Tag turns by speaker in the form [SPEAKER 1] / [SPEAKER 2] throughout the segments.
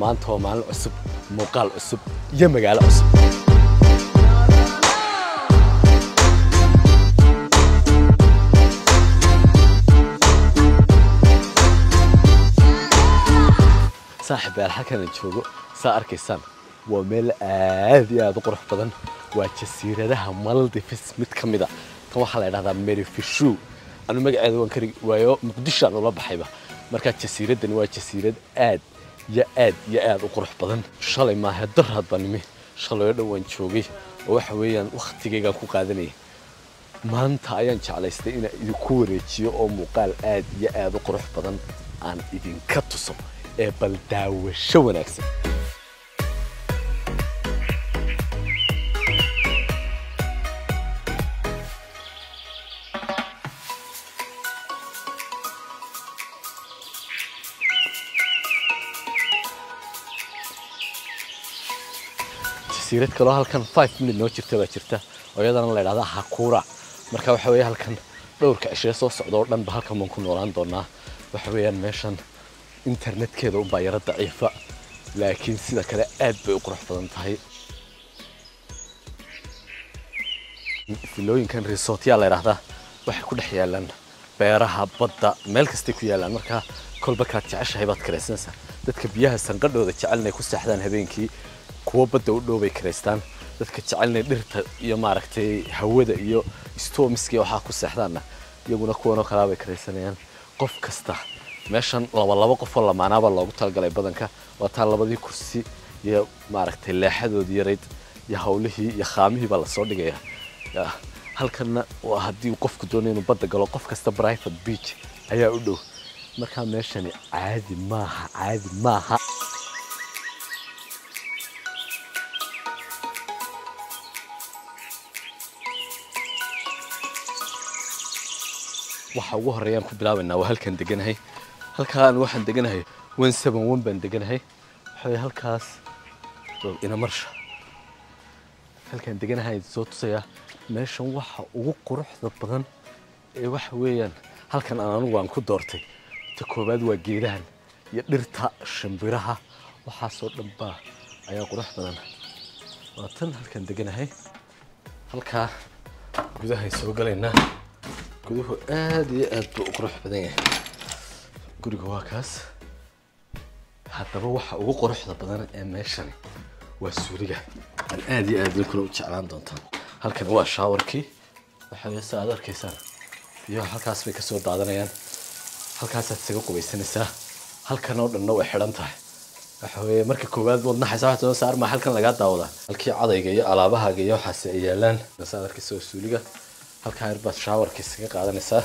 [SPEAKER 1] maanta waa maalin cusub muuqaal cusub iyo magaalo cusub saaxib aan joogo saa arkaysaan waa meel aad iyo aad u qurux badan. Waa jasiiradaha maldives mid ka mid a. Tan waxaa la idhahdaa merifishu anu magaceeda waan waayo muqdisho ula baxayba. Markaa jasiiraddani waa jasiirad aad iyo aad iyo aad u qurux badan. Shalay maahe dar hadba nimi shalayoo dhan waan joogay oo waxa weeyaan wakhtigaygaan ku qaadanayay maanta ayaan jeclaystay inaan idinku wareejiyo oo muuqaal aad iyo aad u qurux badan aan idinka tuso ee bal daawasho wanaagsan jasiirad kaloo halkan five minute noo jirta baa jirta. Oo iyadana la idhahdaa hakura. Marka waxa weeye halkan dhowrka cishee soo socda oo dhan ba halkan baan ku noolaan doonaa. Waxa weeyaan meeshan internetkeeda unbaa yaro daciifa. Laakiin sida kale aad bay u qurux badan tahay. Filooyinkan resortyaa la idhahdaa waxay ku dhex yaalaan beeraha badda. Meel kastay ku yaalaan. Marka kolba kaad jeceshahay baad karaysanaysaa dadka biyaha sanqadhooda jecel inay ku seexdaan habeenkii kuwo badda u dhow bay karaystaan dadka jecel inay dhirta iyo maaragtay hawada iyo stomiska waxaa ku seexdaanna. Iyaguna kuwanoo kalaa bay karaysanayaan qof kasta meeshan laba laba qofoo lamaanaabaa loogu talagalay badanka. Waataa labadii kursi iyo maaragtay leexadoodii yarayd iyo hawlihii iyo khaamihii baa la soo dhigaya. Halkanna waa haddii qofku doonayo inuu badda galo qof kasta private beach ayaa u dhow. Markaa meeshani caadi maaha caadi maaha waxa ugu horeeyaan ku bilaabaynaa waa halkan deganahay halkaan waxaan deganahay one seven one baan deganahay waxaweye halkaas inamarsha halkaan deganahay soo tusayaa meeshan waxa ugu quruxda badan ee waxa weeyaan halkan aan anigu aan ku doortay ta koowaad waa geedahan iyo dhirta shimbiraha waxaasoo dhan baa ayaa qurux badan waa tan halkaan deganahay halkaa gudahay soo galaynaa guduhu aad iyo aad buu u qurux badan yahay. Guriga waa kaas. Haddaba waxa ugu quruxda badan ee meeshani waa suuliga aan aad iyo aad idinkuna u jeclaan doontaan halkan waa shaawarkii waxa se aad arkaysaan biyaha halkaas bay ka soo daadanayaan. Halkaasaad isaga qubaysanaysaa. Halkan oo dhanna way xidhan tahay. Waxa weeye marka koowaad waad naxaysa saarmaa halkan lagaa daawadaa halkii cadayga iyo alaabahaaga iyo waxaasi ay yaalaan. Saad arkaysa waa suuliga halkaa yar baad shaawarka iskaga qaadanaysaa?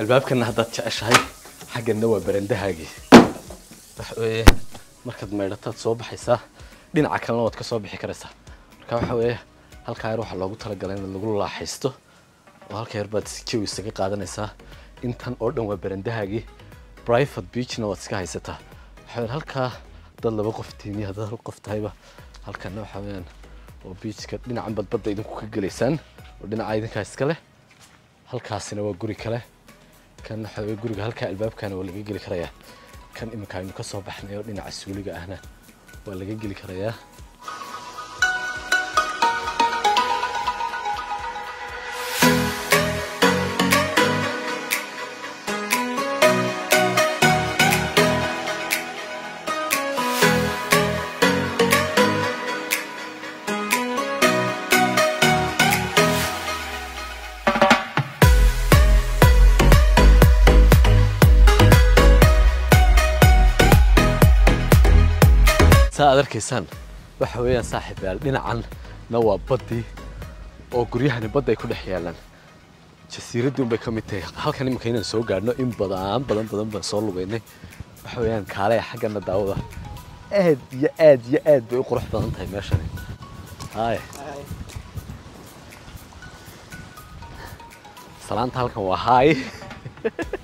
[SPEAKER 1] Albaabkana haddaad jeceshahay xagganna waa barandahaagii waxa markaad maydhataad soo baxaysaa dhinaca kalena waad ka soo bixi karaysaa. Marka waxa weeye halkaa yar waxaa loogu talagalay in lagu laaxaysto oo halkaa yar baad isaga qaadanaysaa. Intan oo dhan waa barandahaagii private beachna waad iska haysataa. Waxa halkaa dad laba qof tiini haddaad hal qof tahayba halkana waxa oo beachka dhinacan bad idinku ka gelaysaan halkaasina waa guri kale kan waxa weye guriga halkaa albaabkana waa laga geli karayaa kan iminka aynu ka soo baxnay oo dhinaca suuliga ahna waa laga geli karayaa saa aad arkaysaan waxa weeyaan saaxiib yaal dhinacanna waa baddii oo guryahani badda ay ku dhex yaalaan. Jasiiraddii un bay ka mid tahay. Halkan iminka inaan soo gaadhno in badan badan badan baan soo lugaynay waxa weeyaan kaalaya xaggana daawada. Aad iyo aad iyo aad bay u qurux badan tahay meeshani. Haye salaanta halkan waa haay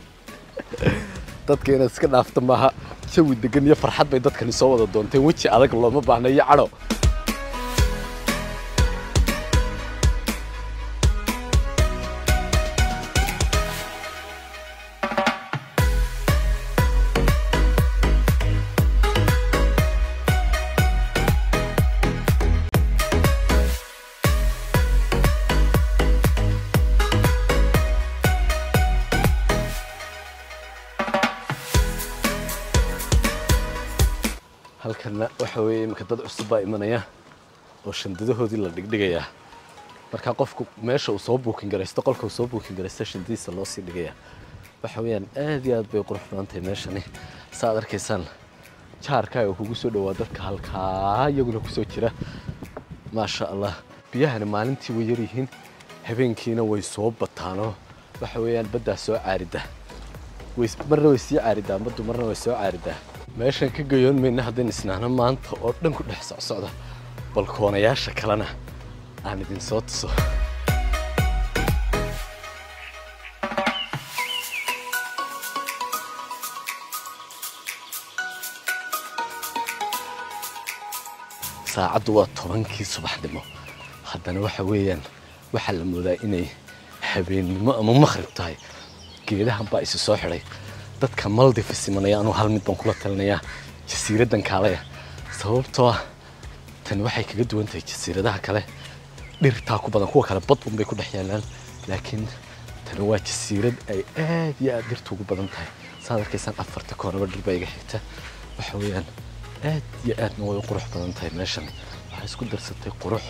[SPEAKER 1] dadka inaad iska dhaafta maaha jawi degan iyo farxad bay dadkani soo wada doonteen weji adag looma baahna cadho halkana waxa weeye iminka dad cusub baa imanaya oo shandadahoodii la dhigdhigayaa. Markaa qofku meesha uu soo buukin garaysto qolka uu soo buukin garaysto shandadiisa loo sii dhigayaa. Waxa weeyaan aad iyo aad bay qurux badan meeshani. Saaad arkaysaan jaarkaaga kugu soo dhowaa dadka halkaa iyaguna ku soo jira. Maasha allah biyahani maalintii way yaryihiin habeenkiina way soo bataanoo. Waxa weeyaan baddaa soo caarida marna way sii caaridaa baddu marna way soo caaridaa meeshan ka gayoon mayna haddaynu isnaano maanta oo dhan ku dhex socsocda balkoonayaasha kalena aan idin soo tuso. Saacaddu waa tobankii subaxnimo haddana waxa weeyaan waxaa la moodaa inay habeennimo ama makhrib tahay. Geedahan baa isi soo xidhay ah tahay jasiiradaha kale dhirtaa ku badan kuwa kale badbun bay ku dhex yaalaan laakiin tani waa jasiirad ay aad iyo aad dhirta ugu badan tahay saad arkaysaan afarta koonaba dhir baa iga xigta waxa weeyaan aad iyo aadna way u qurux badan tahay meeshan waxay isku darsatay qurux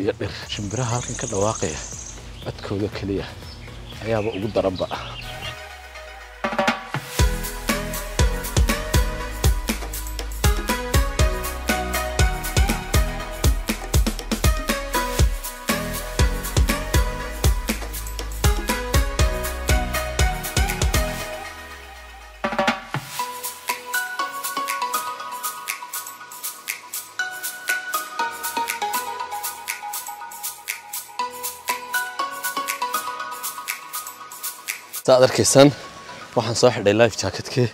[SPEAKER 1] iyo dhir shimbiraha halkan ka dhawaaqaya codkooda keliya ayaaba ugu daranba saad arkaysaan waxaan soo xidhay life jacketkii.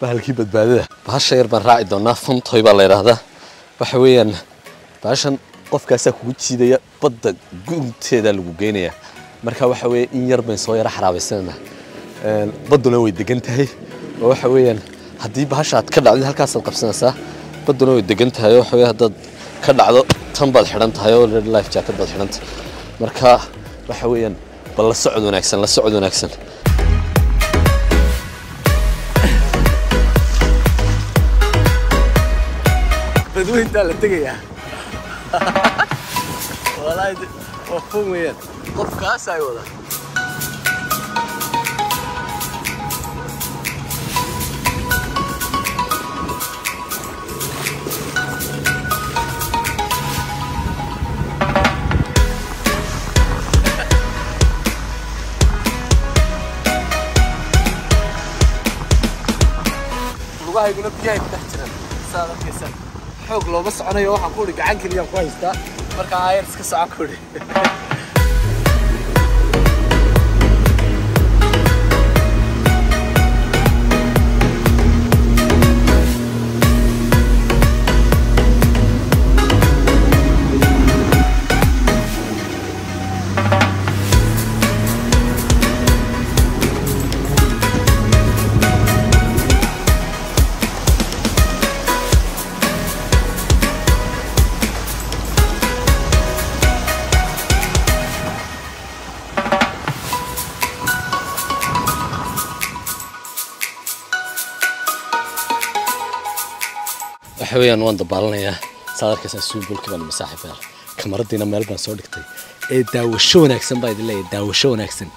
[SPEAKER 1] Bahalkii badbaadada. Bahasha yar baan raaci doonaa funtoy baa la yidhaahdaa waxa weeyaan bahashan qofkaasaa kugu jiidaya badda gunteedaa lagu geynaya marka waxa weeye in yar bayn soo yara xaraabaysanana badduna way degan tahay. Oo waxa weeyaan haddii bahasha aad ka dhacdid halkaasaad qabsanaysaa badduna way degan tahay. Oo waxa weye haddaad ka dhacdo tan baad xidhan tahay. Oo life jacket baad xidhan tahay. Marka waxa weeyaan bal la socod wanaagsan la socod wanaagsan badweyntaa la tegayaa waa fun weeyaan. Qofkaas ay wada. Lugahayguna biyahay ku dhex jiraan. Saad arkaysaan soconayo waxaan ku idhi gacan keliyaan ku haystaa markaa ayar iska socon ku idhi waxa weeyaan waan dabaalanayaa saad arkaysaan suubolkii baan masaaxib yaal kamaradiina meel baan soo dhigtay ee daawasho wanaagsan baa idin leeyahay daawasho wanaagsan